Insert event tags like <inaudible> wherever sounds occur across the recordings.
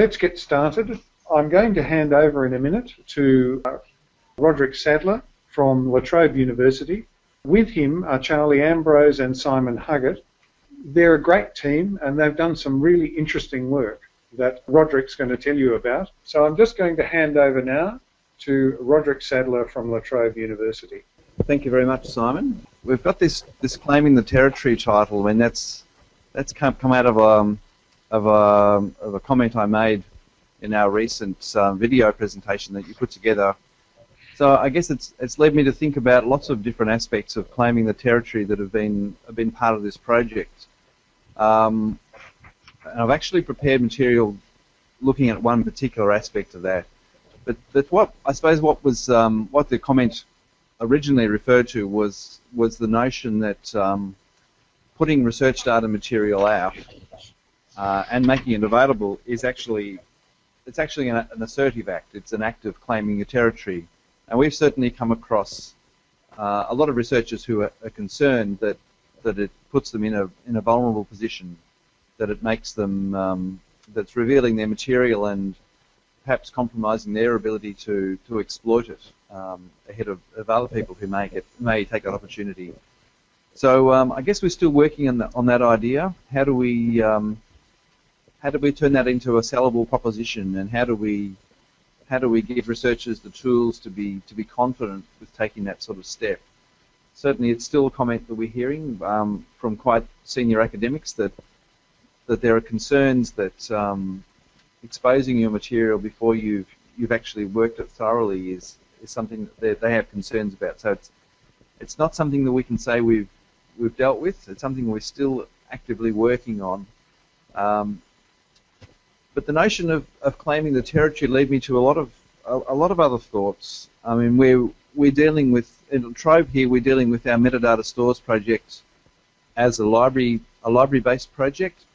let's get started. I'm going to hand over in a minute to uh, Roderick Sadler from La Trobe University. With him are Charlie Ambrose and Simon Huggard. They're a great team and they've done some really interesting work that Roderick's going to tell you about. So I'm just going to hand over now to Roderick Sadler from La Trobe University. Thank you very much, Simon. We've got this, this claiming the territory title, and that's that's come, come out of um, of a of a comment I made in our recent um, video presentation that you put together. So I guess it's it's led me to think about lots of different aspects of claiming the territory that have been have been part of this project. Um, and I've actually prepared material looking at one particular aspect of that. But, but what I suppose what was um, what the comment originally referred to was was the notion that um, putting research data material out uh, and making it available is actually it's actually an, an, assertive act. It's an act of claiming your territory, and we've certainly come across uh, a lot of researchers who are, are, concerned that that it puts them in a in a vulnerable position, that it makes them um, that's revealing their material and perhaps compromising their ability to to exploit it um, ahead of, of, other people who may get may take that opportunity. So um, I guess we're still working on that on that idea. How do we um, how do we turn that into a sellable proposition, and how do we how do we give researchers the tools to be to be confident with taking that sort of step? Certainly, it's still a comment that we're hearing um, from quite senior academics that that there are concerns that um, exposing your material before you've you've actually worked it thoroughly is is something that they have concerns about. So it's it's not something that we can say we've we've dealt with. It's something we're still actively working on. Um, but the notion of, of claiming the territory led me to a lot of a, a lot of other thoughts. I mean, we're we're dealing with in Trove here. We're dealing with our metadata stores project as a library a library-based project.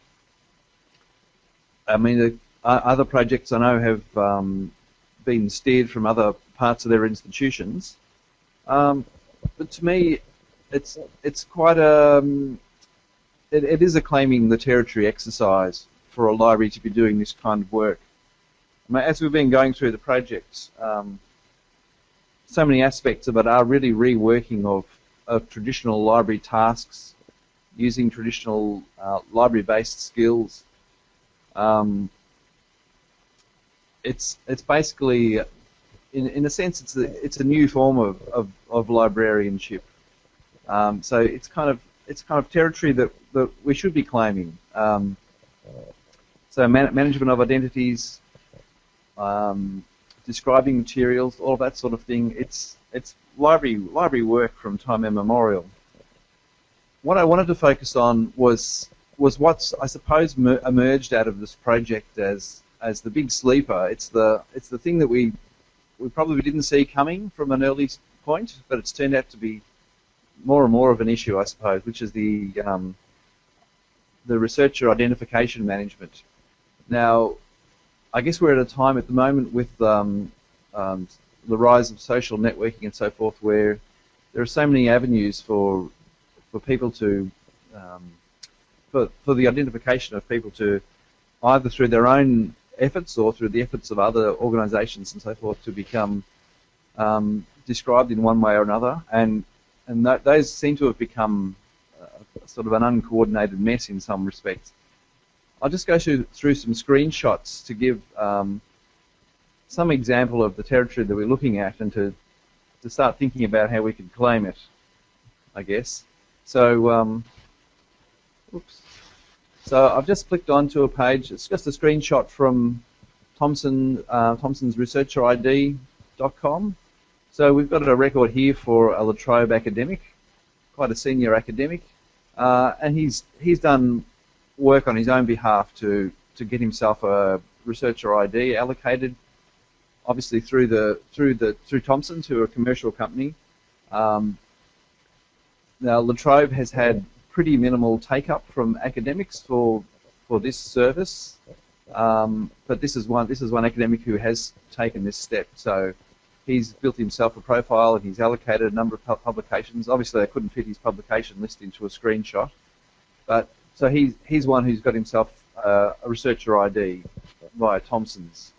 I mean, the, uh, other projects I know have um, been steered from other parts of their institutions. Um, but to me, it's it's quite a um, it, it is a claiming the territory exercise for a library to be doing this kind of work. I mean, as we've been going through the project, um, so many aspects of it are really reworking of, of traditional library tasks, using traditional uh, library-based skills. Um, it's it's basically in, in a sense, it's a, it's a new form of, of, of librarianship. Um, so it's kind of it's kind of territory that, that we should be claiming. Um, so man management of identities, um, describing materials, all that sort of thing. It's it's library library work from time immemorial. What I wanted to focus on was was what's I suppose emerged out of this project as as the big sleeper. It's the it's the thing that we we probably didn't see coming from an early point, but it's turned out to be more and more of an issue, I suppose, which is the um, the researcher identification management. Now, I guess we're at a time at the moment with um, um, the rise of social networking and so forth, where there are so many avenues for for people to um, for for the identification of people to either through their own efforts or through the efforts of other organisations and so forth to become um, described in one way or another, and and th those seem to have become uh, sort of an uncoordinated mess in some respects. I'll just go through, through some screenshots to give um, some example of the territory that we're looking at and to to start thinking about how we could claim it, I guess. So, um, oops. So I've just clicked onto a page. It's just a screenshot from Thomson uh, Thomson's ResearcherID.com. So we've got a record here for a La Trobe academic, quite a senior academic, uh, and he's he's done work on his own behalf to to get himself a researcher ID allocated, obviously through the through the through Thomson to a commercial company. Um, now La Trobe has had pretty minimal take up from academics for for this service. Um, but this is one this is one academic who has taken this step. So he's built himself a profile and he's allocated a number of publications. Obviously, I couldn't fit his publication list into a screenshot, but so he's he's one who's got himself uh, a researcher ID. via Thomson's.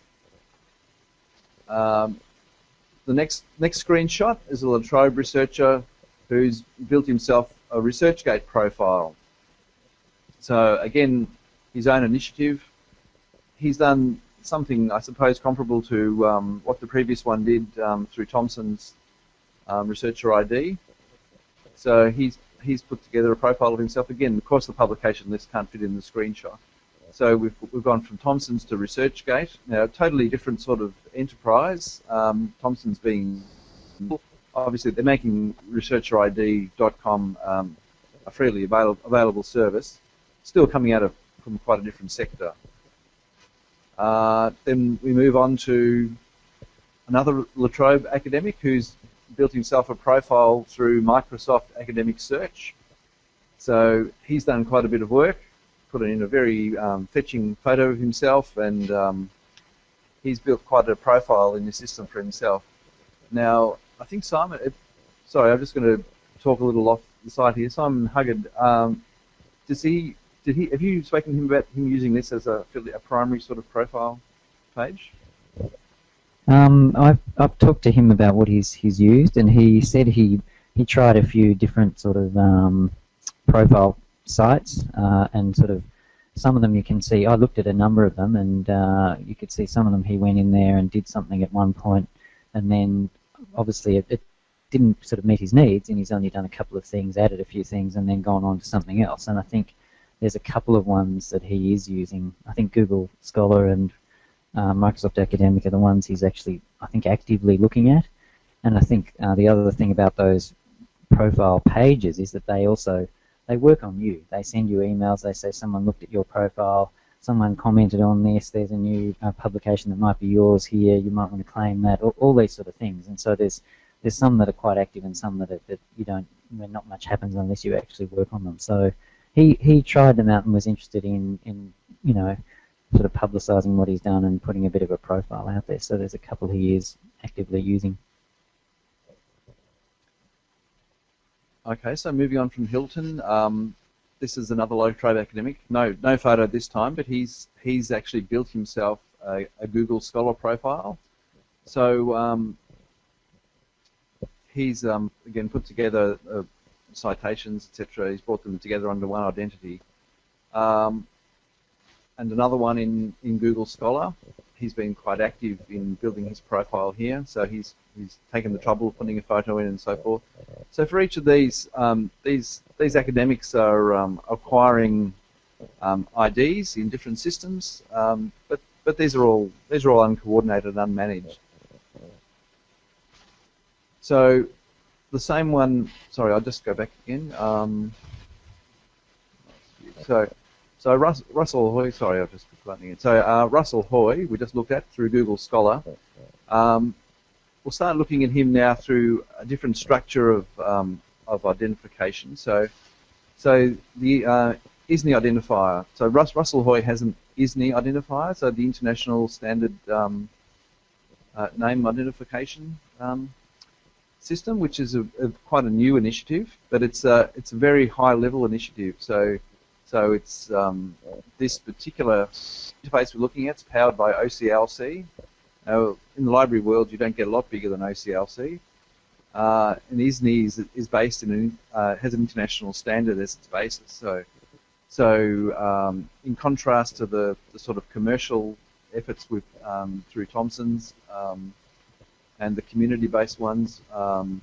Um, the next next screenshot is a La Trobe researcher who's built himself a ResearchGate profile. So again, his own initiative. He's done something, I suppose, comparable to um, what the previous one did um, through Thomson's um, Researcher ID. So he's he's put together a profile of himself. Again, of course, the publication list can't fit in the screenshot. So we've, we've gone from Thomson's to ResearchGate. Now, a totally different sort of enterprise. Um, Thomson's being, obviously, they're making ResearcherID.com um, a freely available, available service, still coming out of from quite a different sector. Uh, then we move on to another La Trobe academic who's built himself a profile through Microsoft Academic Search. So he's done quite a bit of work, put in a very um, fetching photo of himself, and um, he's built quite a profile in the system for himself. Now, I think Simon, sorry, I'm just going to talk a little off the side here. Simon Huggard, um, does he, did he, have you spoken to him about him using this as a, a primary sort of profile page? Um, I've, I've talked to him about what he's he's used, and he said he he tried a few different sort of um, profile sites, uh, and sort of some of them you can see. I looked at a number of them, and uh, you could see some of them. He went in there and did something at one point, and then obviously it, it didn't sort of meet his needs, and he's only done a couple of things, added a few things, and then gone on to something else. And I think there's a couple of ones that he is using. I think Google Scholar and uh, Microsoft Academic are the ones he's actually, I think, actively looking at. And I think uh, the other thing about those profile pages is that they also they work on you. They send you emails. They say someone looked at your profile, someone commented on this. There's a new uh, publication that might be yours here. You might want to claim that. All, all, these sort of things. And so there's there's some that are quite active and some that are, that you don't. Where not much happens unless you actually work on them. So he he tried them out and was interested in in you know sort of publicising what he's done and putting a bit of a profile out there. So there's a couple he is actively using. Okay, so moving on from Hilton, um, this is another La Trobe academic. No, no photo this time, but he's he's actually built himself a, a Google Scholar profile. So um, he's um, again put together uh, citations, etc. He's brought them together under one identity. Um, and another one in, in Google Scholar. He's been quite active in building his profile here, so he's he's taken the trouble of putting a photo in and so forth. So for each of these, um, these these academics are um, acquiring um, IDs in different systems, um, but but these are all these are all uncoordinated, and unmanaged. So the same one. Sorry, I'll just go back again. Um, so so Russ, Russell Hoy, sorry, I've just buttoning it. So uh, Russell Hoy, we just looked at through Google Scholar. Um, we'll start looking at him now through a different structure of um, of identification. So, so the uh, ISNI identifier. So Russ, Russell Hoy has an ISNI identifier, so the International Standard um, uh, Name Identification um, System, which is a, a, quite a new initiative, but it's a it's a very high level initiative. So so it's um, this particular interface we're looking at is powered by OCLC. Now, in the library world, you don't get a lot bigger than OCLC. Uh, and ISNI is, is based in an, uh, has an international standard as its basis. So, so um, in contrast to the, the, sort of commercial efforts with um, through Thomson's um, and the community-based ones, um,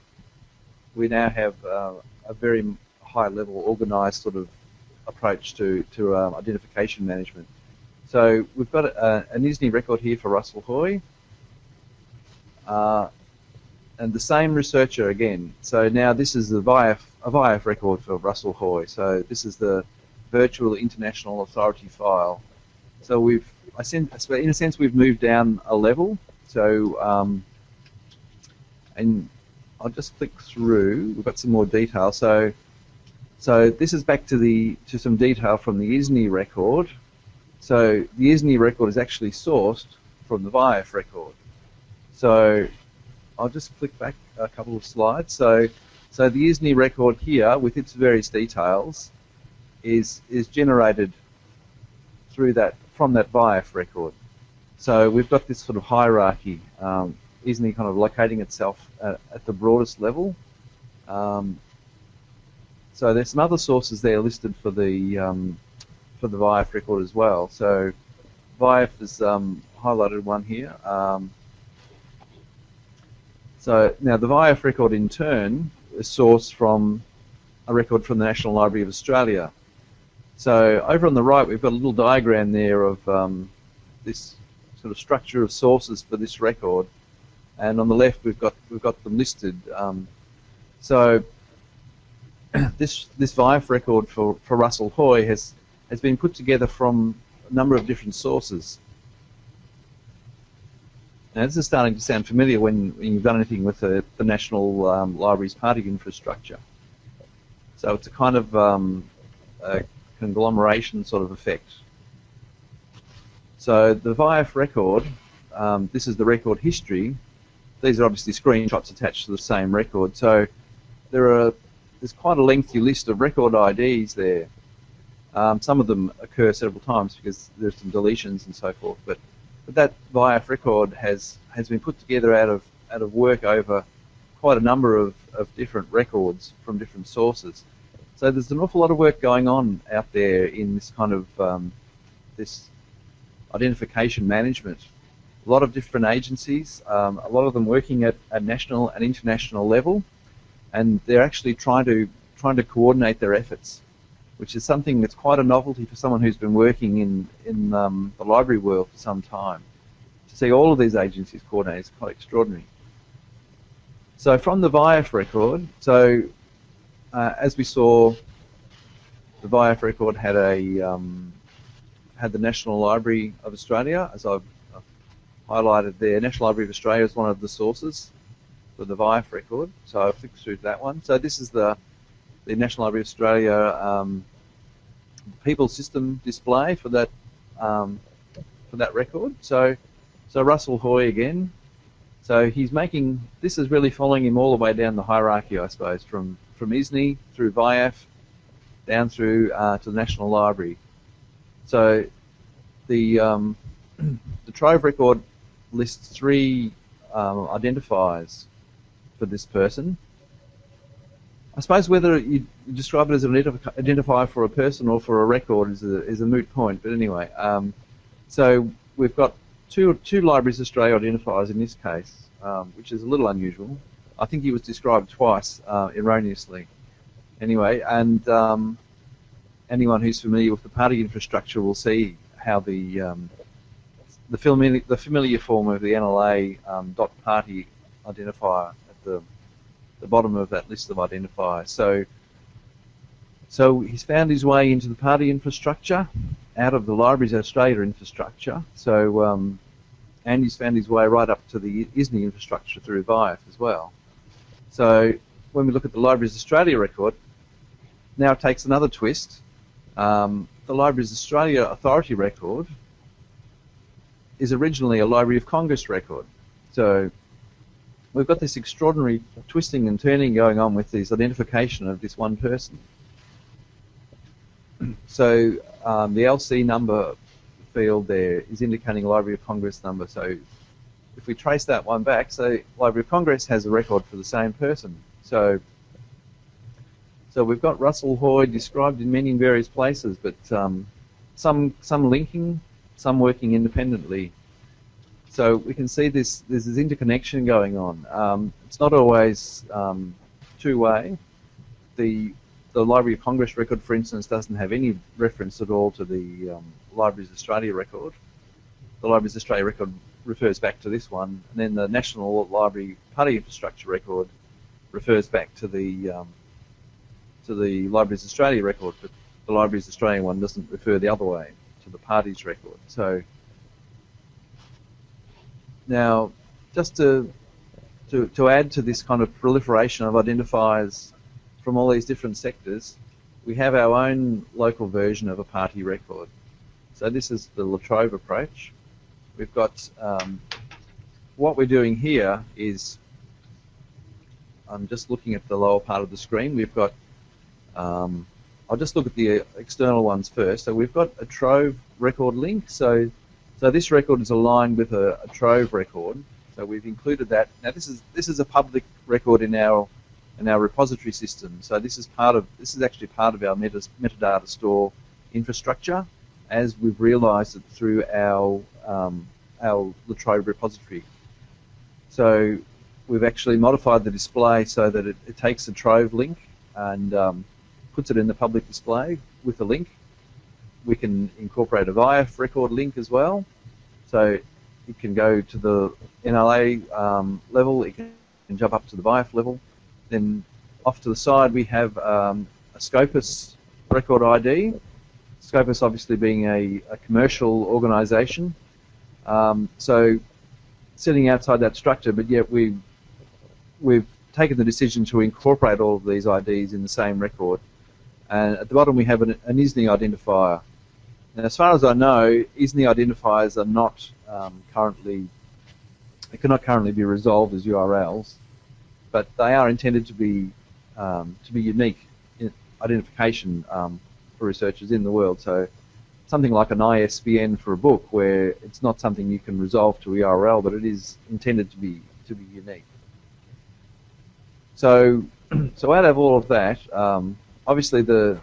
we now have uh, a very high-level, organised sort of approach to, to um, identification management. So we've got a, an ISNI record here for Russell Hoy. Uh, and the same researcher again. So now this is the VIAF, a record for Russell Hoy. So this is the virtual international authority file. So we've, sense, in a sense, we've moved down a level. So, um, and I'll just click through. We've got some more detail. So so this is back to the to some detail from the ISNI record. So the ISNI record is actually sourced from the VIAF record. So I'll just click back a couple of slides. So so the ISNI record here with its various details is is generated through that from that VIAF record. So we've got this sort of hierarchy, um, ISNI kind of locating itself at, at the broadest level. Um, so there's some other sources there listed for the um, for the VIAF record as well. So VIAF is um, highlighted one here. Um, so now the VIAF record in turn is sourced from a record from the National Library of Australia. So over on the right we've got a little diagram there of um, this sort of structure of sources for this record, and on the left we've got we've got them listed. Um, so <clears throat> this this VIAF record for, for Russell Hoy has has been put together from a number of different sources. Now this is starting to sound familiar when, when you've done anything with the, the National um, Library's party infrastructure. So it's a kind of um, a conglomeration sort of effect. So the VIAF record, um, this is the record history. These are obviously screenshots attached to the same record. So there are there's quite a lengthy list of record IDs there. Um, some of them occur several times because there's some deletions and so forth. But but that VIAF record has has been put together out of out of work over quite a number of, of different records from different sources. So there's an awful lot of work going on out there in this kind of um, this identification management. A lot of different agencies, um, a lot of them working at a national and international level, and they're actually trying to trying to coordinate their efforts, which is something that's quite a novelty for someone who's been working in in um, the library world for some time. To see all of these agencies coordinate is quite extraordinary. So from the VIAF record, so uh, as we saw, the VIAF record had a um, had the National Library of Australia, as I've, highlighted there. National Library of Australia is one of the sources for the VIAF record, so I'll flick through that one. So this is the the National Library of Australia um, people system display for that um, for that record. So so Russell Hoy again. So he's making this is really following him all the way down the hierarchy, I suppose, from from ISNI through VIAF down through uh, to the National Library. So the um, <clears throat> the Trove record lists three um, identifiers for this person. I suppose whether you describe it as an identifier for a person or for a record is a, is a moot point. But anyway, um, so we've got two two Libraries Australia identifiers in this case, um, which is a little unusual. I think he was described twice uh, erroneously. Anyway, and um, anyone who's familiar with the party infrastructure will see how the um, the familiar, the familiar form of the NLA um, dot party identifier the the bottom of that list of identifiers. So so he's found his way into the party infrastructure out of the Libraries Australia infrastructure. So um, and he's found his way right up to the ISNI infrastructure through VIAF as well. So when we look at the Libraries Australia record, now it takes another twist um, the Libraries Australia Authority record is originally a Library of Congress record. So we've got this extraordinary twisting and turning going on with this identification of this one person. <clears throat> So um, the LC number field there is indicating Library of Congress number. So if we trace that one back, so Library of Congress has a record for the same person. So so we've got Russell Hoy described in many various places, but um, some some linking, some working independently. So we can see this there's this interconnection going on. Um, it's not always um, two-way. The the Library of Congress record, for instance, doesn't have any reference at all to the um, Libraries Australia record. The Libraries Australia record refers back to this one, and then the National Library Party Infrastructure record refers back to the um, to the Libraries Australia record, but the Libraries Australia one doesn't refer the other way to the parties record. So now, just to, to, to add to this kind of proliferation of identifiers from all these different sectors, we have our own local version of a party record. So this is the La Trobe approach. We've got um, what we're doing here is I'm just looking at the lower part of the screen. We've got um, I'll just look at the external ones first. So we've got a Trove record link. So, so this record is aligned with a, a Trove record. So we've included that. Now this is this is a public record in our in our repository system. So this is part of this is actually part of our meta, metadata store infrastructure, as we've realised it through our um, our La Trobe repository. So we've actually modified the display so that it, it takes the Trove link and um, puts it in the public display with a link. We can incorporate a VIAF record link as well. So it can go to the NLA um, level, it can jump up to the VIAF level. Then off to the side we have um, a Scopus record ID. Scopus obviously being a, a commercial organisation. Um, so sitting outside that structure, but yet we we've taken the decision to incorporate all of these IDs in the same record. And at the bottom we have an, an ISNI identifier. Now, as far as I know, ISNI identifiers are not um, currently, they cannot currently be resolved as URLs, but they are intended to be um, to be unique identification um, for researchers in the world. So something like an ISBN for a book, where it's not something you can resolve to URL, but it is intended to be to be unique. So, <clears throat> so out of all of that, um, obviously the,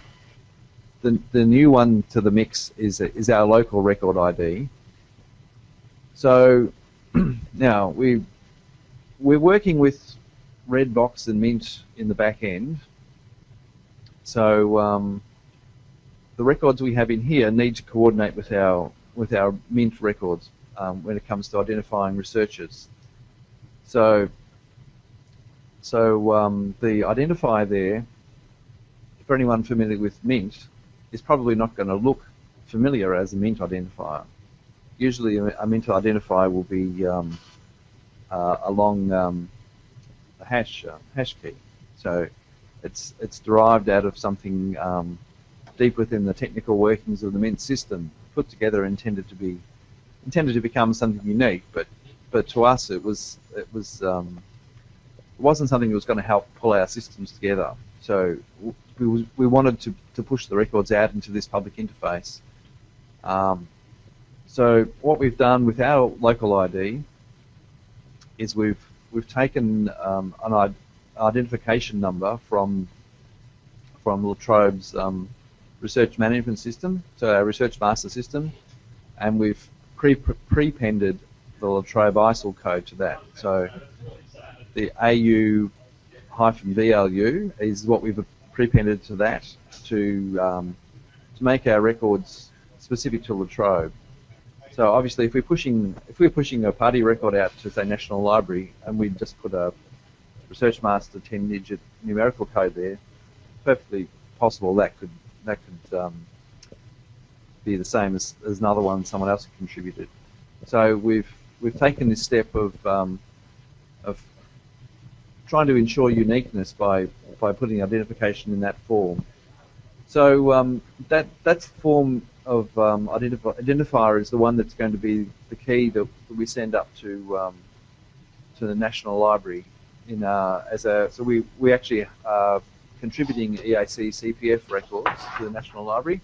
the the new one to the mix is is our local record ID. So <clears throat> now we we're working with ReDBox and Mint in the back end. So um, the records we have in here need to coordinate with our with our Mint records um, when it comes to identifying researchers. So so um, the identifier there, for anyone familiar with Mint, is probably not going to look familiar as a Mint identifier. Usually a Mint identifier will be um, uh, along um, the hash uh, hash key. So it's it's derived out of something um, deep within the technical workings of the Mint system, put together intended to be intended to become something unique. But but to us it was it was um, it wasn't something that was going to help pull our systems together. So we, we wanted to, to push the records out into this public interface. Um, so what we've done with our local ID is we've we've taken um, an identification number from from La Trobe's um, research management system, so our research master system, and we've pre prepended the La Trobe ISIL code to that. So the AU-VLU is what we've prepended to that to um, to make our records specific to La Trobe. So obviously, if we're pushing if we're pushing a party record out to say National Library and we just put a Research Master 10-digit numerical code there, perfectly possible that could that could um, be the same as, as another one someone else contributed. So we've we've taken this step of um, of trying to ensure uniqueness by by putting identification in that form. So um, that that's the form of um, identif- identifier is the one that's going to be the key that we send up to um, to the National Library in uh, as a so we we actually are contributing EAC CPF records to the National Library,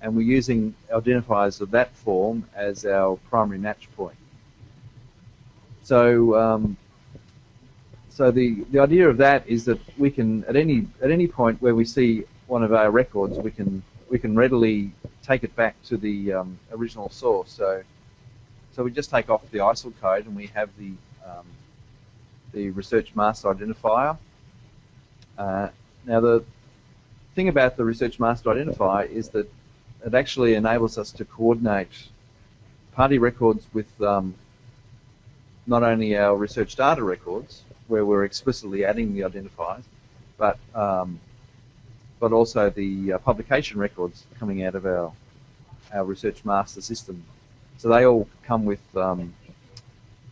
and we're using identifiers of that form as our primary match point. So um, so the, the idea of that is that we can at any at any point where we see one of our records, we can we can readily take it back to the um, original source. So so we just take off the ISIL code and we have the um, the research master identifier. Uh, now the thing about the research master identifier is that it actually enables us to coordinate party records with um, not only our research data records, where we're explicitly adding the identifiers, but um, but also the uh, publication records coming out of our our research master system. So they all come with um,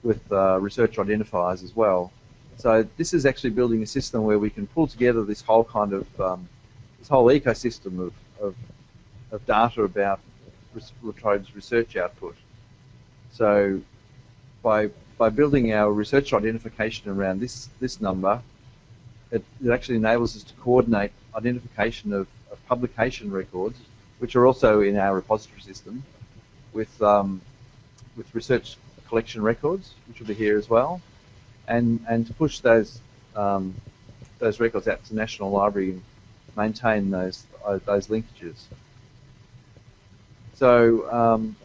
with uh, research identifiers as well. So this is actually building a system where we can pull together this whole kind of um, this whole ecosystem of, of, of data about La Trobe's research output. So by by building our research identification around this, this number, it, it actually enables us to coordinate identification of, of, publication records, which are also in our repository system, with um, with research collection records, which will be here as well, and and to push those um, those records out to the National Library and maintain those uh, those linkages. So um,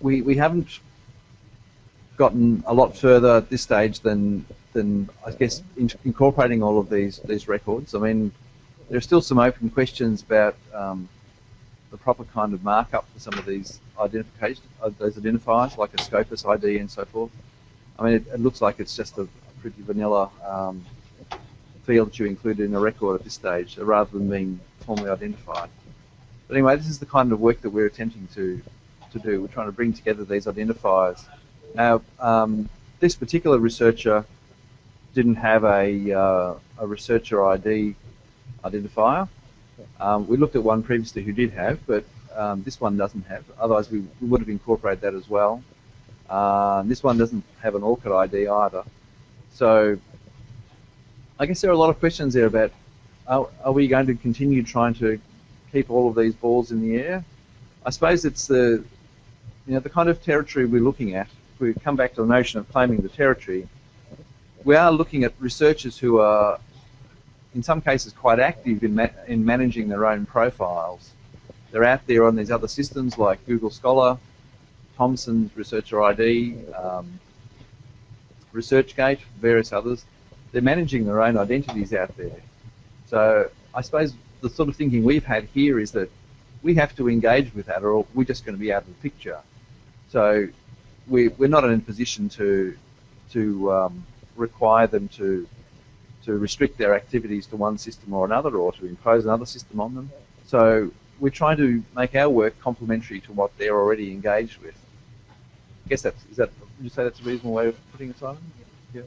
we we haven't gotten a lot further at this stage than than I guess in, incorporating all of these these records. I mean, there are still some open questions about um, the proper kind of markup for some of these identification uh, those identifiers, like a Scopus ID and so forth. I mean, it, it looks like it's just a, pretty vanilla um, field that you included in a record at this stage, rather than being formally identified. But anyway, this is the kind of work that we're attempting to to do. We're trying to bring together these identifiers. Now, um, this particular researcher didn't have a, uh, a researcher ID identifier. Um, we looked at one previously who did have, but um, this one doesn't have. Otherwise, we, we, would have incorporated that as well. Uh, this one doesn't have an ORCID ID either. So I guess there are a lot of questions there about are, are we going to continue trying to keep all of these balls in the air? I suppose it's the you know the kind of territory we're looking at. We come back to the notion of claiming the territory, we are looking at researchers who are in some cases quite active in, ma in managing their own profiles. They're out there on these other systems like Google Scholar, Thomson's Researcher ID, um, ResearchGate, various others. They're managing their own identities out there. So I suppose the sort of thinking we've had here is that we have to engage with that or we're just going to be out of the picture. So we, we're not in a position to, to um, require them to to restrict their activities to one system or another or to impose another system on them. So we're trying to make our work complementary to what they're already engaged with. I guess that's is that would you say that's a reasonable way of putting it, Simon? Yeah.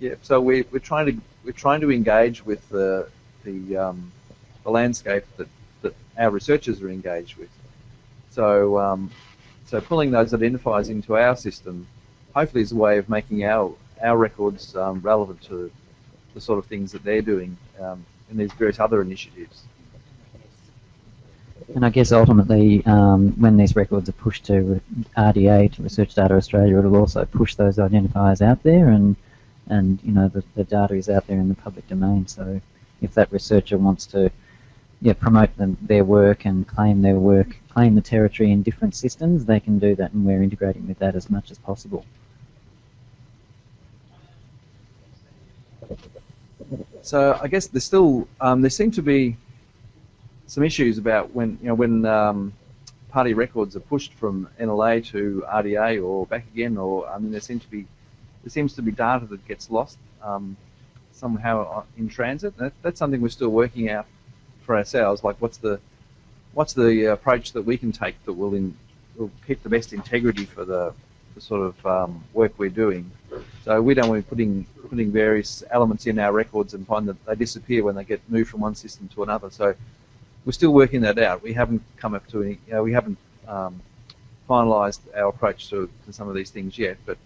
Yeah. So we we're trying to we're trying to engage with the the um, the landscape that, that our researchers are engaged with. So um, so pulling those identifiers into our system hopefully is a way of making our our records um, relevant to the sort of things that they're doing um, in these various other initiatives. And I guess ultimately, um, when these records are pushed to RDA, to Research Data Australia, it'll also push those identifiers out there, and and you know the, the data is out there in the public domain. So if that researcher wants to yeah, promote them, their work and claim their work, claim the territory in different systems, they can do that, and we're integrating with that as much as possible. So I guess there's still um, there seem to be some issues about when you know when um, party records are pushed from NLA to RDA or back again, or I mean there seems to be there seems to be data that gets lost um, somehow in transit. That, that's something we're still working out for ourselves. Like what's the what's the approach that we can take that will in will keep the best integrity for the, the sort of um, work we're doing. So we don't want to be putting putting various elements in our records and find that they disappear when they get moved from one system to another. So we're still working that out. We haven't come up to any, you know, we haven't um, finalised our approach to, to some of these things yet, but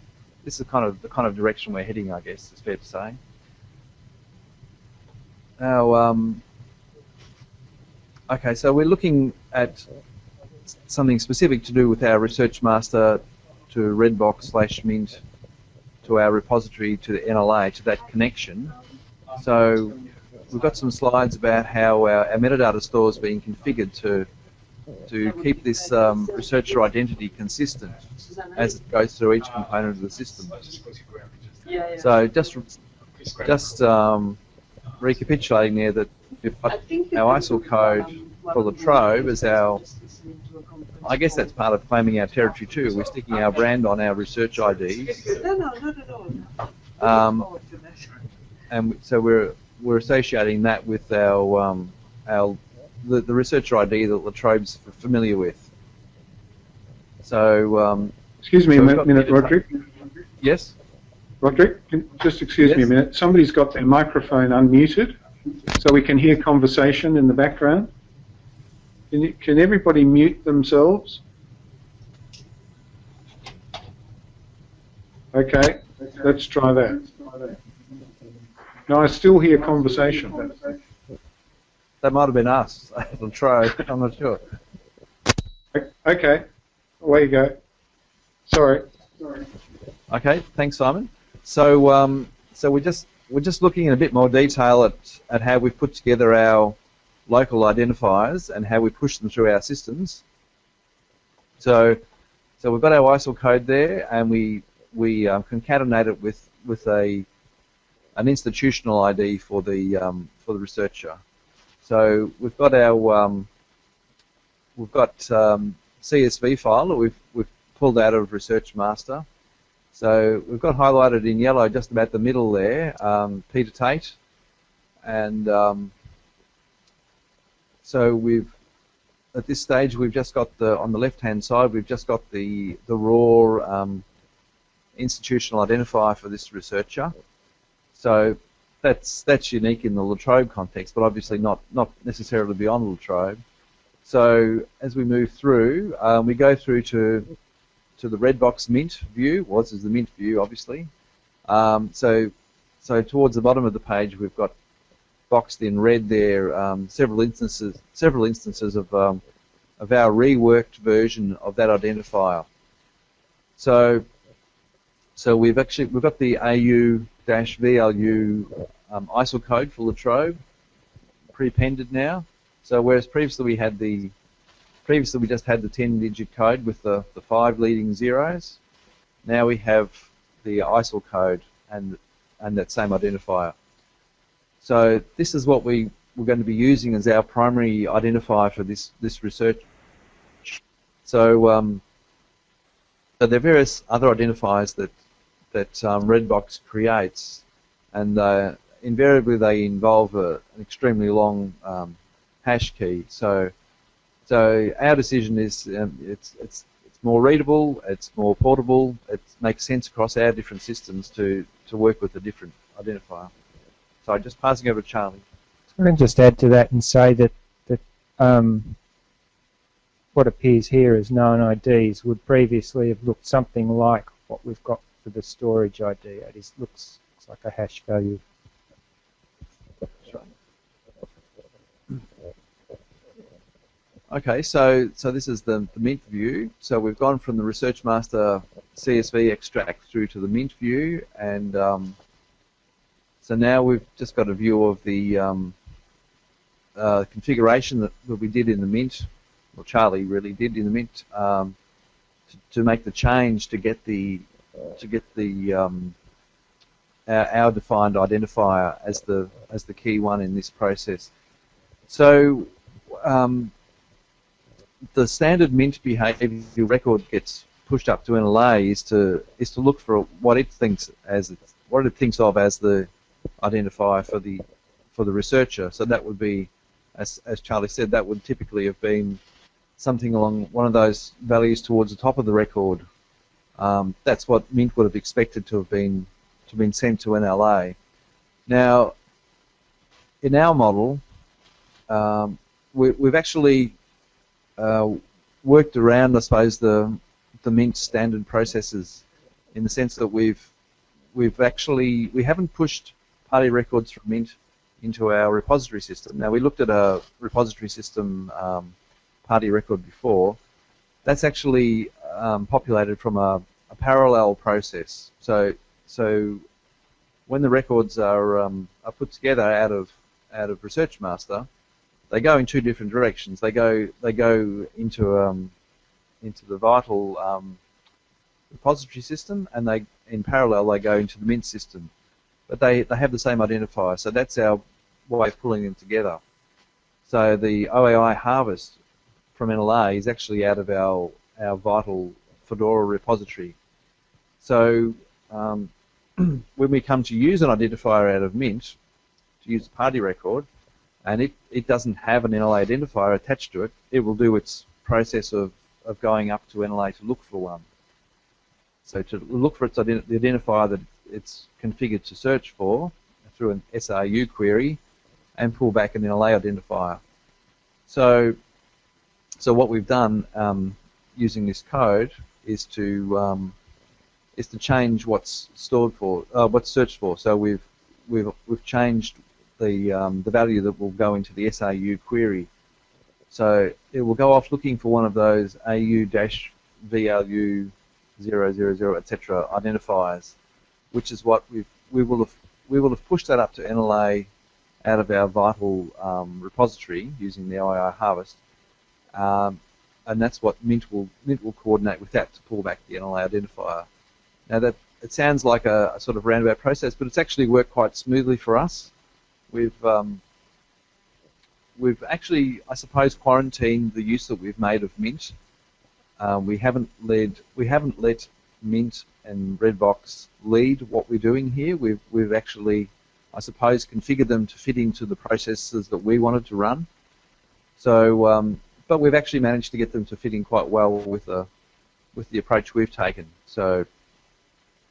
this is kind of the kind of direction we're heading, I guess, it's fair to say. Now, um, okay, so we're looking at something specific to do with our research master to ReDBox slash Mint to our repository to the NLA, to that connection. So we've got some slides about how our, our metadata store is being configured to to keep this um, researcher identity consistent as it goes through each component of the system. So just just um, recapitulating there that if our ISIL code for the La Trobe is our I guess that's part of claiming our territory too. We're sticking our brand on our research IDs. No, no, not at all. Um, and so we're we're associating that with our um, our the, the researcher ID that La Trobe's familiar with. So. Um, excuse me so a minute, Roderick. Yes. Roderick, just excuse yes. me a minute. Somebody's got their microphone unmuted, so we can hear conversation in the background. Can, you, can everybody mute themselves? Okay, let's try that. No, I still hear conversation. That might have been us. <laughs> I'll try. I'm not sure. Okay. away you go. Sorry. Sorry. Okay, thanks, Simon. So, um, so we're just we're just looking in a bit more detail at, at how we've put together our local identifiers and how we push them through our systems. So, so we've got our ISIL code there, and we we um, concatenate it with with a an institutional ID for the um, for the researcher. So we've got our um, we've got um, CSV file that we've we've pulled out of Research Master. So we've got highlighted in yellow just about the middle there, um, Peter Tate, and um, so we've at this stage we've just got the on the left-hand side we've just got the the raw um, institutional identifier for this researcher. So that's that's unique in the La Trobe context, but obviously not not necessarily beyond La Trobe. So as we move through, um, we go through to to the ReDBox mint view. was is the mint view, obviously. Um, so so towards the bottom of the page, we've got boxed in red there um, several instances several instances of um, of our reworked version of that identifier. So so we've actually we've got the AU-VLU um, ISIL code for La Trobe pre-pended now. So whereas previously we had the previously we just had the 10-digit code with the, the five leading zeros. Now we have the ISIL code and and that same identifier. So this is what we we're going to be using as our primary identifier for this this research. So um, so there are various other identifiers that that um, ReDBox creates, and uh, invariably they involve a, an extremely long um, hash key. So, so our decision is um, it's it's it's more readable, it's more portable, it makes sense across our different systems to to work with a different identifier. So, just passing over to Charlie. I can just add to that and say that that um, what appears here as known IDs would previously have looked something like what we've got for the storage ID. It is, looks, looks like a hash value. Okay, so so this is the, the Mint view. So we've gone from the Research Master CSV extract through to the Mint view, and um, so now we've just got a view of the um, uh, configuration that, that we did in the Mint, or Charlie really did in the Mint, um, to, to make the change to get the to get the um, our, our, defined identifier as the as the key one in this process. So um, the standard Mint behavior record gets pushed up to NLA is to is to look for what it thinks as what it thinks of as the identifier for the for the researcher. So that would be, as as Charlie said, that would typically have been something along one of those values towards the top of the record um, that's what Mint would have expected to have been to have been sent to NLA. Now, in our model, um, we, have actually uh, worked around, I suppose, the the Mint standard processes in the sense that we've we've actually we haven't pushed party records from Mint into our repository system. Now we looked at a repository system um, party record before. That's actually um, populated from a, a, parallel process. So, so when the records are, um, are put together out of out of Research Master, they go in two different directions. They go they go into um, into the Vital um, repository system, and they in parallel they go into the Mint system. But they, they have the same identifier, so that's our way of pulling them together. So the OAI harvest from NLA is actually out of our our Vital Fedora repository. So um, <clears throat> when we come to use an identifier out of Mint, to use a party record, and it, it doesn't have an NLA identifier attached to it, it will do its process of, of going up to NLA to look for one. So to look for its ident the identifier that it's configured to search for through an SRU query and pull back an NLA identifier. So, so what we've done um, using this code is to um, is to change what's stored for, uh, what's searched for. So we've we've we've changed the um, the value that will go into the SRU query. So it will go off looking for one of those AU VLU 000, etc. identifiers, which is what we've we will have we will have pushed that up to NLA out of our Vital um, repository using the OAI harvest, um, and that's what Mint will Mint will coordinate with that to pull back the NLA identifier. Now that it sounds like a, a sort of roundabout process, but it's actually worked quite smoothly for us. We've um, we've actually, I suppose, quarantined the use that we've made of Mint. Uh, we haven't led we haven't let Mint and ReDBox lead what we're doing here. We've we've actually, I suppose, configured them to fit into the processes that we wanted to run. So, um, but we've actually managed to get them to fit in quite well with the with the approach we've taken. So,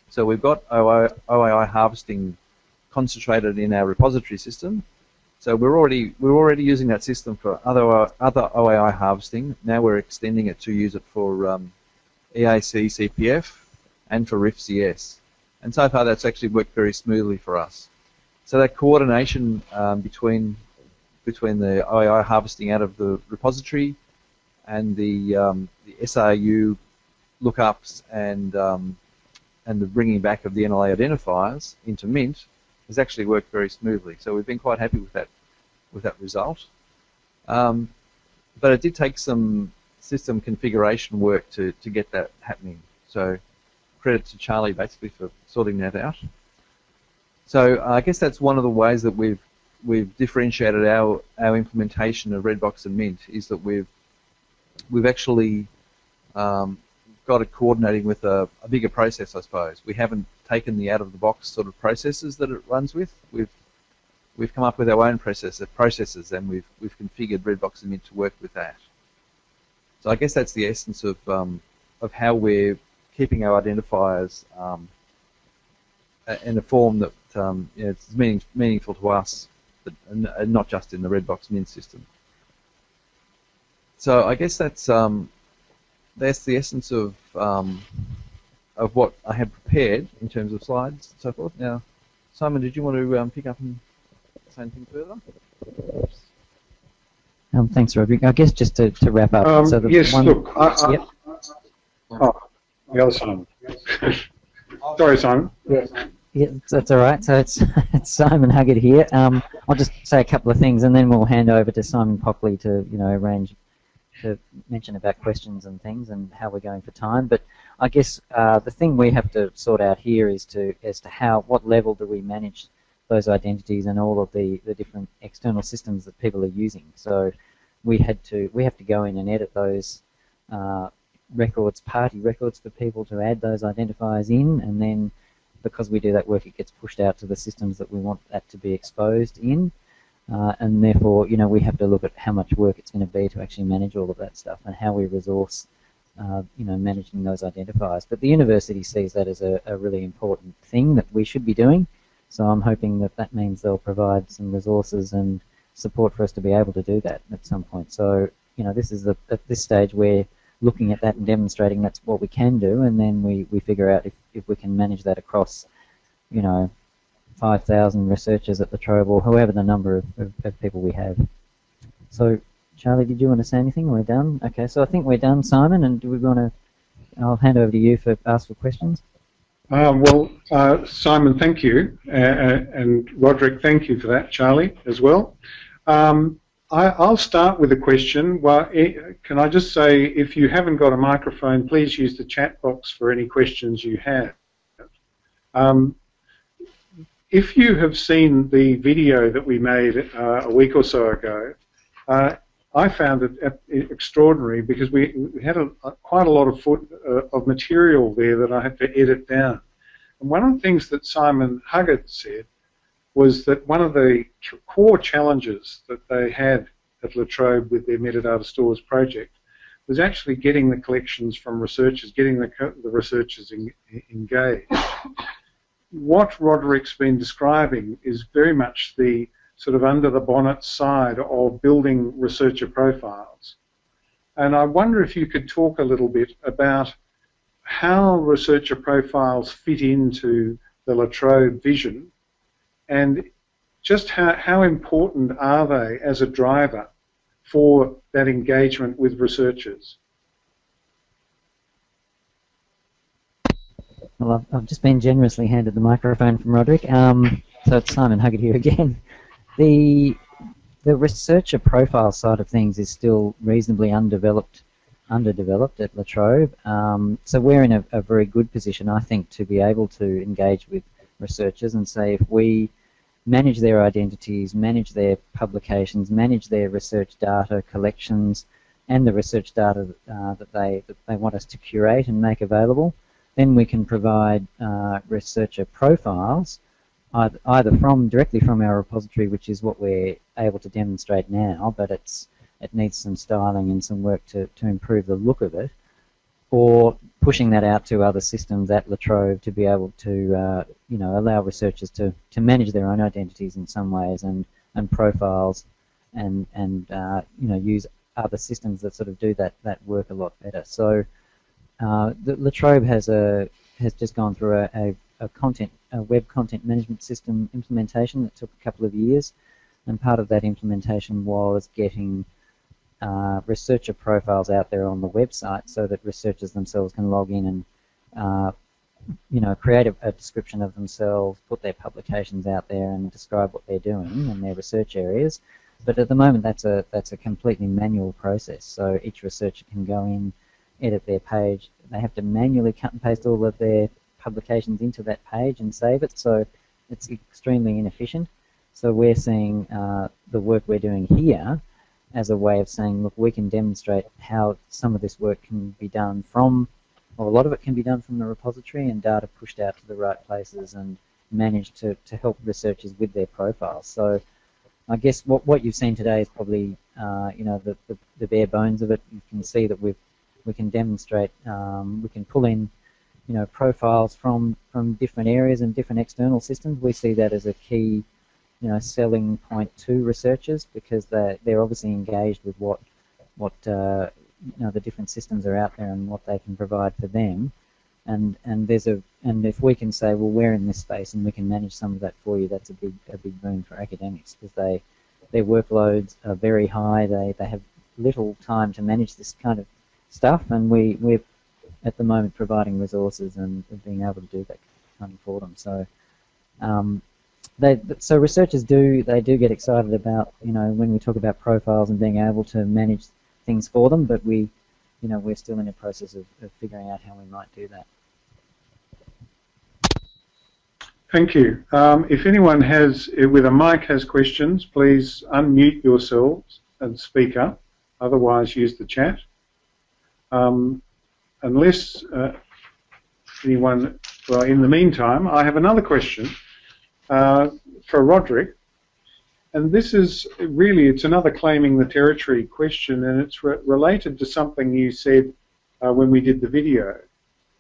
so we've got OAI harvesting concentrated in our repository system. So we're already we're already using that system for other other OAI harvesting. Now we're extending it to use it for um, EAC CPF and for RIF-CS. And so far that's actually worked very smoothly for us. So that coordination um, between between the OAI harvesting out of the repository and the um, the SRU lookups and um, and the bringing back of the NLA identifiers into Mint has actually worked very smoothly. So we've been quite happy with that with that result. Um, but it did take some system configuration work to, to get that happening. So credit to Charlie basically for sorting that out. So I guess that's one of the ways that we've we've differentiated our our implementation of ReDBox and Mint is that we've we've actually um, got it coordinating with a, a, bigger process, I suppose. We haven't taken the out-of-the-box sort of processes that it runs with. We've we've come up with our own processor processes, and we've we've configured ReDBox Mint to work with that. So I guess that's the essence of um, of how we're keeping our identifiers um, in a form that um, you know, it's meaning, meaningful to us, but and not just in the ReDBox Mint system. So I guess that's um, that's the essence of um, of what I had prepared in terms of slides and so forth. Now, Simon, did you want to um, pick up and say anything further? Um, thanks, Roderick. I guess just to, to wrap up. Um, so the yes, one, look, I, I, yep. oh, the other Simon. <laughs> Sorry, Simon. Yeah. Yeah, that's all right. So it's, <laughs> it's Simon Huggard here. Um, I'll just say a couple of things, and then we'll hand over to Simon Pockley to you know arrange to mention about questions and things and how we're going for time. But I guess uh, the thing we have to sort out here is to as to how what level do we manage those identities and all of the, the different external systems that people are using. So we had to we have to go in and edit those uh, records, party records for people to add those identifiers in, and then because we do that work, it gets pushed out to the systems that we want that to be exposed in. Uh, and therefore, you know, we have to look at how much work it's going to be to actually manage all of that stuff and how we resource, uh, you know, managing those identifiers. But the university sees that as a, a really important thing that we should be doing. So I'm hoping that that means they'll provide some resources and support for us to be able to do that at some point. So, you know, this is the, at this stage we're looking at that and demonstrating that's what we can do, and then we, we figure out if, if we can manage that across, you know, 5,000 researchers at La Trobe or however the number of, of, of, people we have. So, Charlie, did you want to say anything? We're done. Okay, so I think we're done, Simon, and do we want to? I'll hand over to you for ask for questions. Uh, well, uh, Simon, thank you, uh, uh, and Roderick, thank you for that, Charlie, as well. Um, I, will start with a question. Well, eh, can I just say, if you haven't got a microphone, please use the chat box for any questions you have. Um, if you have seen the video that we made uh, a week or so ago, uh, I found it extraordinary because we, had a, a, quite a lot of foot uh, of material there that I had to edit down. And one of the things that Simon Huggard said was that one of the core challenges that they had at La Trobe with their metadata stores project was actually getting the collections from researchers, getting the, the researchers in, engaged. What Roderick's been describing is very much the sort of under the bonnet side of building researcher profiles. And I wonder if you could talk a little bit about how researcher profiles fit into the La Trobe vision and just how, how important are they as a driver for that engagement with researchers? Well, I've, I've just been generously handed the microphone from Roderick. Um, so it's Simon Huggard here <laughs> again. The the researcher profile side of things is still reasonably undeveloped, underdeveloped at La Trobe. Um, so we're in a, a, very good position, I think, to be able to engage with researchers and say if we manage their identities, manage their publications, manage their research data collections, and the research data uh, that they that they want us to curate and make available, then we can provide uh, researcher profiles either, from directly from our repository, which is what we're able to demonstrate now, but it's it needs some styling and some work to, to improve the look of it, or pushing that out to other systems at La Trobe to be able to uh, you know allow researchers to, to manage their own identities in some ways and, and profiles and and uh, you know use other systems that sort of do that, that work a lot better. So uh, the La Trobe has a has just gone through a, a, a content a web content management system implementation that took a couple of years, and part of that implementation was getting uh, researcher profiles out there on the website so that researchers themselves can log in and uh, you know create a, a, description of themselves, put their publications out there, and describe what they're doing and their research areas. But at the moment, that's a that's a completely manual process. So each researcher can go in, edit their page. They have to manually cut and paste all of their publications into that page and save it, so it's extremely inefficient. So we're seeing uh, the work we're doing here as a way of saying, look, we can demonstrate how some of this work can be done from, or a lot of it can be done from the repository and data pushed out to the right places and managed to, to help researchers with their profiles. So I guess what, what you've seen today is probably, uh, you know, the, the, the, bare bones of it. You can see that we've, we can demonstrate, um, we can pull in you know, profiles from, from different areas and different external systems. We see that as a key, you know, selling point to researchers because they're, they're obviously engaged with what, what uh, you know, the different systems are out there and what they can provide for them. And, and there's a and if we can say well we're in this space and we can manage some of that for you that's a big a big boon for academics because they their workloads are very high they they have little time to manage this kind of stuff and we we're at the moment providing resources and being able to do that kind of for them. So, um, they, so researchers do they do get excited about you know when we talk about profiles and being able to manage things for them, but we you know we're still in a process of, of figuring out how we might do that. Thank you. Um, if anyone has, with a mic has questions, please unmute yourselves and speak up. Otherwise, use the chat. Um, unless uh, anyone, well, in the meantime, I have another question uh, for Roderick. And this is really, it's another claiming the territory question, and it's re related to something you said uh, when we did the video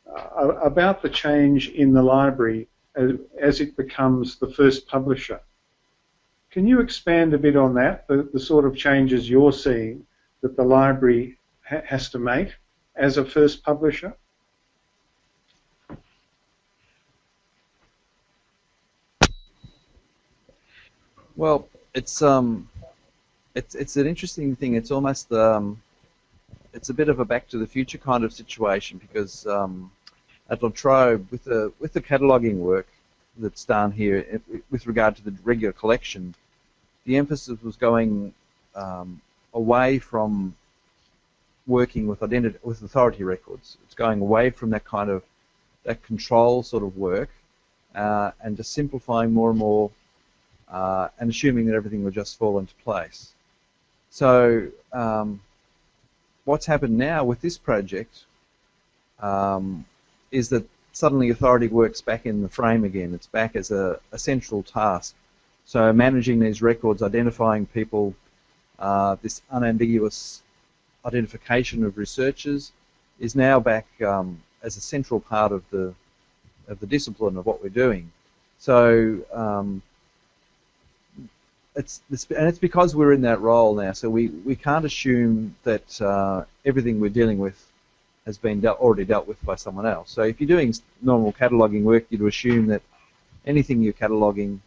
uh, about the change in the library as, as, it becomes the first publisher. Can you expand a bit on that, the, the sort of changes you're seeing that the library ha has to make? as a first publisher? Well, it's um, it's it's an interesting thing. It's almost um, it's a bit of a Back to the Future kind of situation because um, at La Trobe, with the with the cataloging work that's done here with regard to the regular collection, the emphasis was going um, away from working with identity with authority records. It's going away from that kind of that control sort of work uh, and just simplifying more and more uh, and assuming that everything will just fall into place. So um, what's happened now with this project um, is that suddenly authority works back in the frame again. It's back as a, a central task. So managing these records, identifying people, uh, this unambiguous identification of researchers is now back um, as a central part of the of the discipline of what we're doing. So um, it's, it's, and it's because we're in that role now. So we, we can't assume that uh, everything we're dealing with has been dealt, already dealt with by someone else. So if you're doing normal cataloging work, you'd assume that anything you're cataloging,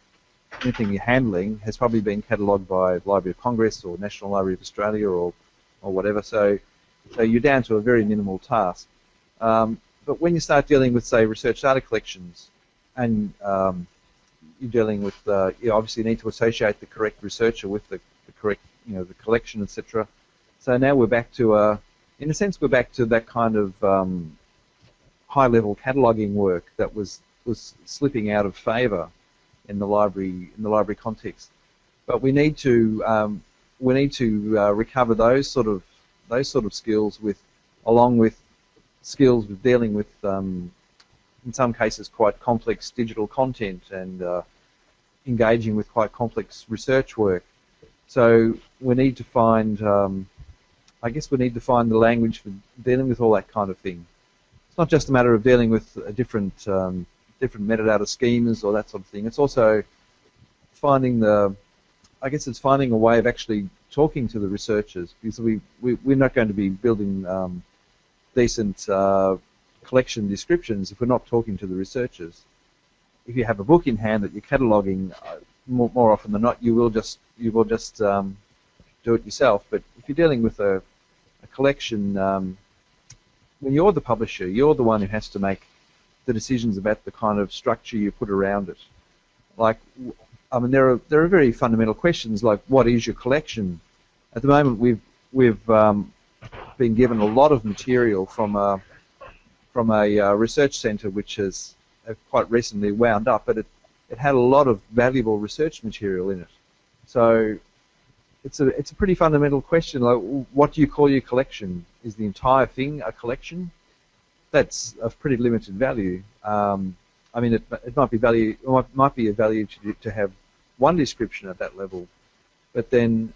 anything you're handling, has probably been catalogued by Library of Congress or National Library of Australia or or whatever. So, so you're down to a very minimal task. Um, but when you start dealing with, say, research data collections, and um, you're dealing with, uh, you obviously need to associate the correct researcher with the, the correct, you know, the collection, etc. So now we're back to, uh, in a sense, we're back to that kind of um, high-level cataloging work that was was slipping out of favour in the library in the library context. But we need to um, we need to uh, recover those sort of those sort of skills with along with skills with dealing with um, in some cases quite complex digital content and uh, engaging with quite complex research work. So we need to find um, I guess we need to find the language for dealing with all that kind of thing. It's not just a matter of dealing with a different um, different metadata schemas or that sort of thing. It's also finding the, I guess it's finding a way of actually talking to the researchers because we, we we're not going to be building um, decent uh, collection descriptions if we're not talking to the researchers. If you have a book in hand that you're cataloging, uh, more, more, often than not, you will just you will just um, do it yourself. But if you're dealing with a, a collection, um, when you're the publisher, you're the one who has to make the decisions about the kind of structure you put around it. Like, I mean, there are there are very fundamental questions like what is your collection? At the moment, we've we've um, been given a lot of material from a from a uh, research centre which has uh, quite recently wound up, but it it had a lot of valuable research material in it. So it's a it's a pretty fundamental question. Like, what do you call your collection? Is the entire thing a collection? that's of pretty limited value. Um, I mean, it, it might be value, it might be a value to, to have one description at that level, but then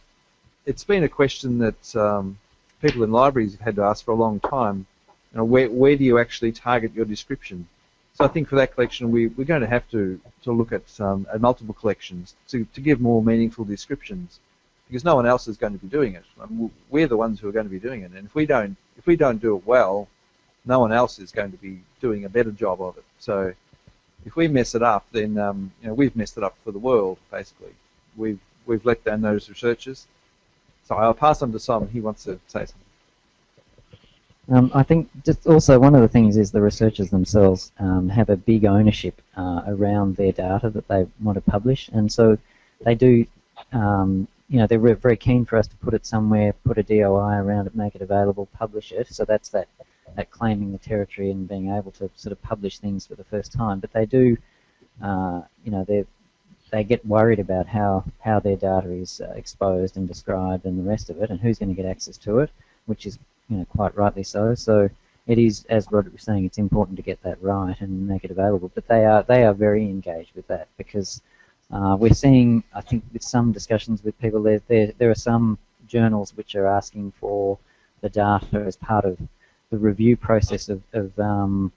it's been a question that um, people in libraries have had to ask for a long time. You know, where, where do you actually target your description? So I think for that collection, we, we're going to have to, to look at, um, at multiple collections to, to give more meaningful descriptions because no one else is going to be doing it. I mean, we're the ones who are going to be doing it, and if we don't if we don't do it well, no one else is going to be doing a better job of it. So if we mess it up, then um, you know we've messed it up for the world. Basically, we've we've let down those researchers. So I'll pass on to Simon. He wants to say something. Um, I think just also one of the things is the researchers themselves um, have a big ownership uh, around their data that they want to publish, and so they do. Um, you know, they're very keen for us to put it somewhere, put a DOI around it, make it available, publish it. So that's that at claiming the territory and being able to sort of publish things for the first time. But they do, uh, you know, they they get worried about how how their data is uh, exposed and described and the rest of it, and who's going to get access to it, which is you know quite rightly so. So it is, as Roderick was saying, it's important to get that right and make it available. But they are they are very engaged with that because uh, we're seeing, I think, with some discussions with people, there, there there are some journals which are asking for the data as part of the review process of, of um,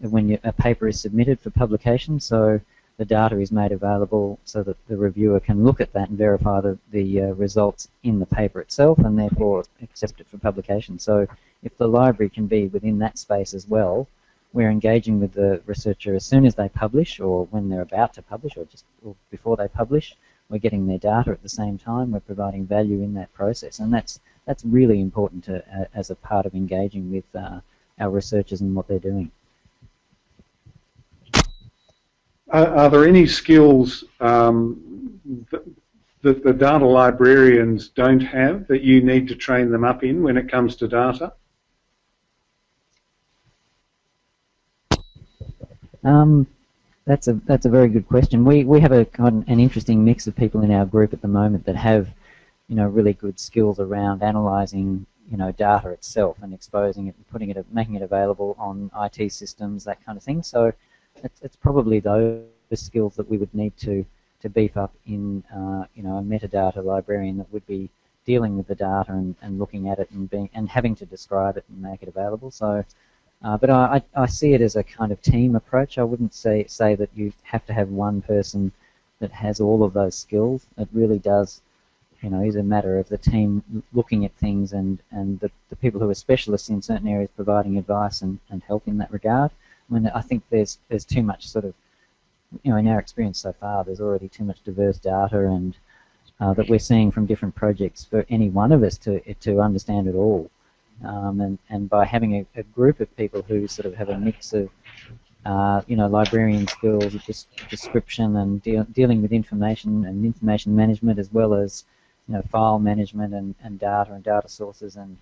when you, a paper is submitted for publication. So the data is made available so that the reviewer can look at that and verify the, the uh, results in the paper itself and therefore accept it for publication. So if the library can be within that space as well, we're engaging with the researcher as soon as they publish or when they're about to publish or just or before they publish. We're getting their data at the same time. We're providing value in that process, and that's that's really important to, uh, as a part of engaging with uh, our researchers and what they're doing. Are, are there any skills um, that, that the data librarians don't have that you need to train them up in when it comes to data? Um, that's a that's a very good question. We we have a an interesting mix of people in our group at the moment that have you know, really good skills around analysing, you know, data itself and exposing it and putting it, making it available on IT systems, that kind of thing. So it's, it's probably those skills that we would need to, to beef up in, uh, you know, a metadata librarian that would be dealing with the data and, and looking at it and being and having to describe it and make it available. So, uh, but I, I see it as a kind of team approach. I wouldn't say say that you have to have one person that has all of those skills. It really does you know, is a matter of the team looking at things and, and the, the people who are specialists in certain areas providing advice and, and help in that regard. I mean, I think there's there's too much sort of, you know, in our experience so far, there's already too much diverse data and uh, that we're seeing from different projects for any one of us to to understand it all. Um, and, and by having a, a, group of people who sort of have a mix of, uh, you know, librarian skills, description and dealing with information and information management as well as, you know, file management and, and data and data sources and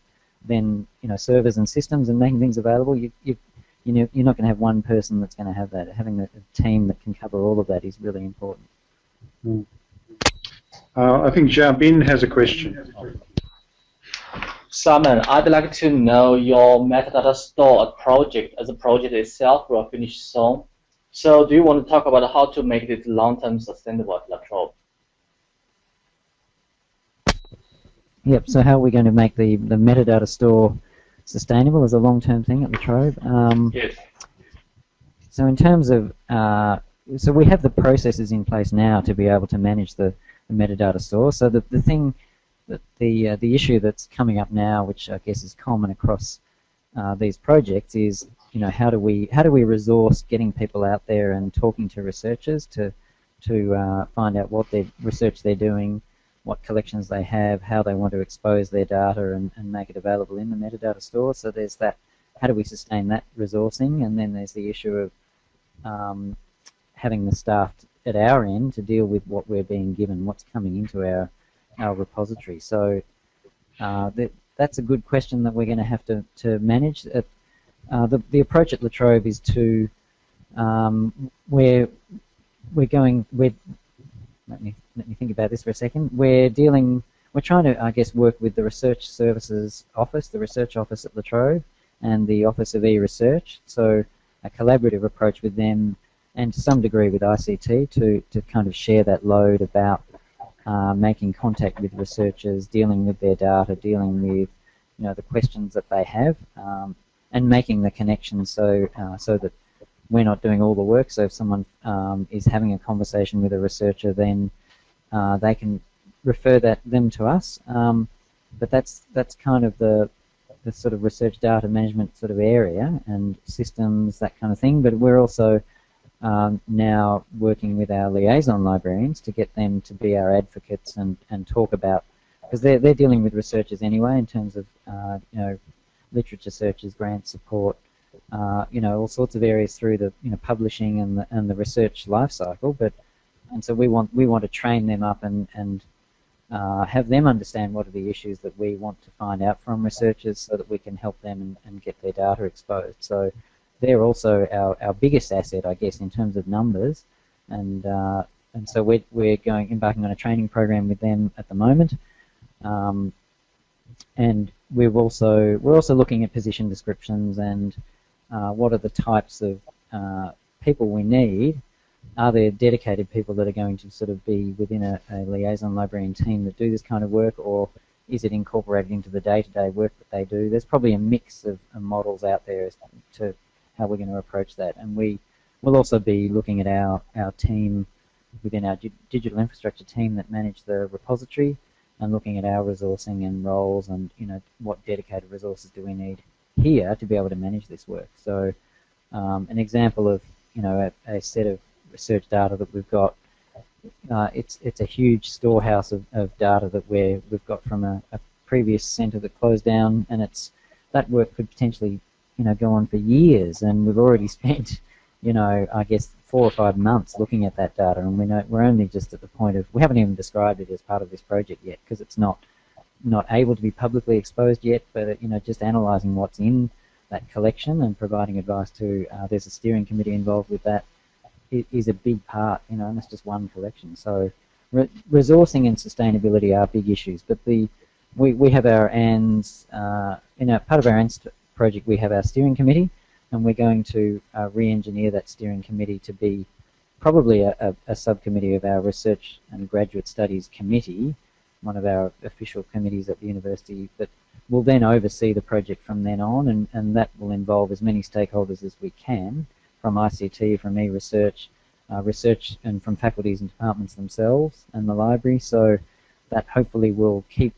then, you know, servers and systems and making things available, you, you, you know, you're not going to have one person that's going to have that. Having a, a team that can cover all of that is really important. Mm. Uh, I think Jabin has a question. Simon, I'd like to know your metadata store project as a project itself will finish soon. So do you want to talk about how to make it long-term sustainable at La Trobe? Yep, so how are we going to make the, the metadata store sustainable as a long-term thing at La Trobe? Um, yes. So in terms of, uh, so we have the processes in place now to be able to manage the, the metadata store. So the, the thing that the uh, the issue that's coming up now, which I guess is common across uh, these projects, is you know how do we how do we resource getting people out there and talking to researchers to to uh, find out what their research they're doing, what collections they have, how they want to expose their data and, and make it available in the metadata store. So there's that. How do we sustain that resourcing? And then there's the issue of um, having the staff at our end to deal with what we're being given, what's coming into our our repository. So uh, that, that's a good question that we're going to have to, to manage. Uh, the, the approach at La Trobe is to um, we're we're going we're let me let me think about this for a second. We're dealing we're trying to I guess work with the Research Services Office, the Research Office at La Trobe, and the Office of E-Research. So a collaborative approach with them and to some degree with ICT to, to kind of share that load about uh, making contact with researchers, dealing with their data, dealing with you know the questions that they have, um, and making the connections so uh, so that we're not doing all the work. So if someone um, is having a conversation with a researcher, then uh, they can refer that them to us. Um, but that's that's kind of the the sort of research data management sort of area and systems that kind of thing. But we're also um, now working with our liaison librarians to get them to be our advocates and, and talk about because they're, they're dealing with researchers anyway in terms of uh, you know literature searches, grant support, uh, you know all sorts of areas through the you know publishing and the, and the research life cycle. But and so we want we want to train them up and and uh, have them understand what are the issues that we want to find out from researchers so that we can help them and, and get their data exposed. So they're also our, our biggest asset, I guess, in terms of numbers. And uh, and so we're, we're going embarking on a training program with them at the moment. Um, and we've also we're also looking at position descriptions and uh, what are the types of uh, people we need. Are there dedicated people that are going to sort of be within a, a liaison librarian team that do this kind of work, or is it incorporated into the day-to-day -day work that they do? There's probably a mix of, of models out there as to how we're going to approach that. And we will also be looking at our, our team within our digital infrastructure team that manage the repository and looking at our resourcing and roles and you know what dedicated resources do we need here to be able to manage this work. So um, an example of you know a, a, set of research data that we've got. Uh, it's it's a huge storehouse of, of data that we we've got from a, a previous centre that closed down, and it's that work could potentially you know go on for years, and we've already <laughs> spent you know I guess four or five months looking at that data, and we know we're only just at the point of we haven't even described it as part of this project yet because it's not not able to be publicly exposed yet, but you know just analysing what's in that collection and providing advice to. Uh, there's a steering committee involved with that. It is a big part, you know, and that's just one collection. So re resourcing and sustainability are big issues, but the we, we have our ANDS, uh, in a part of our ANDS project we have our steering committee, and we're going to uh, re-engineer that steering committee to be probably a, a, a, subcommittee of our research and graduate studies committee, one of our official committees at the university that will then oversee the project from then on, and, and that will involve as many stakeholders as we can, from ICT, from e-research, uh, research, and from faculties and departments themselves, and the library. So that hopefully will keep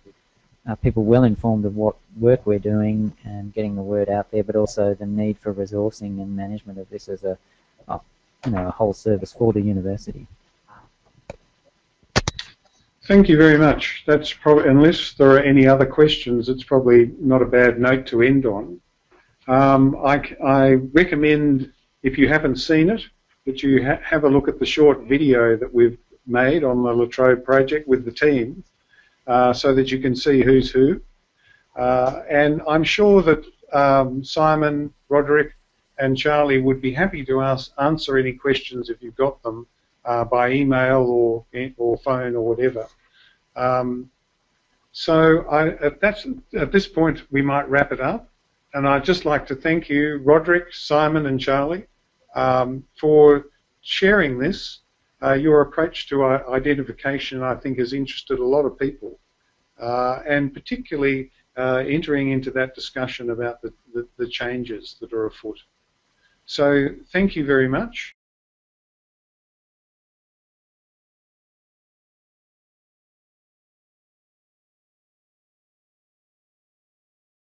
uh, people well informed of what work we're doing and getting the word out there, but also the need for resourcing and management of this as a, a you know a whole service for the university. Thank you very much. That's probably, unless there are any other questions, it's probably not a bad note to end on. Um, I, I, recommend, if you haven't seen it, that you ha have a look at the short video that we've made on the La Trobe project with the team, uh, so that you can see who's who. Uh, and I'm sure that um, Simon, Roderick, and Charlie would be happy to ask, answer any questions if you've got them uh, by email or or phone or whatever. Um, so I, at, at this point, we might wrap it up. And I'd just like to thank you, Roderick, Simon, and Charlie, um, for sharing this. Uh, your approach to identification, I think, has interested a lot of people, uh, and particularly uh, entering into that discussion about the, the, the changes that are afoot. So thank you very much.